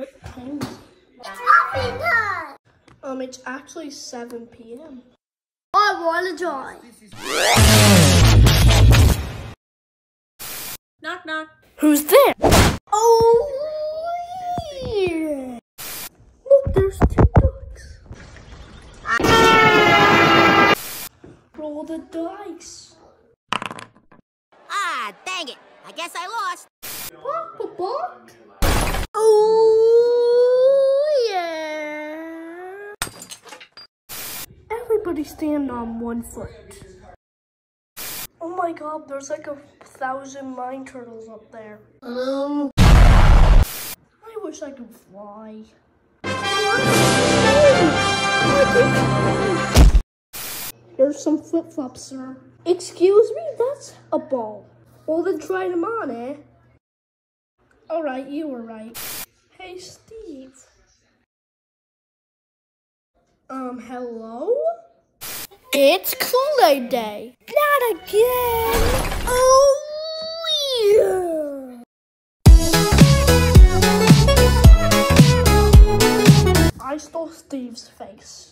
What time is it? Coffee time! Um, it's actually 7 p.m. I want to join. Knock, knock. Who's there? Oh, yeah. Look, there's two ducks. Roll the dice. Ah, dang it. I guess I lost. Bok, bok. Oh, yeah. Everybody stand on one foot. Oh my god, there's like a thousand mine turtles up there. Um, I wish I could fly. There's some flip flops, sir. Excuse me, that's a ball. Well, then try them on, eh? Alright, you were right. Hey, Steve. Um, hello? It's Kool-Aid Day. Not again. Oh, yeah. I stole Steve's face.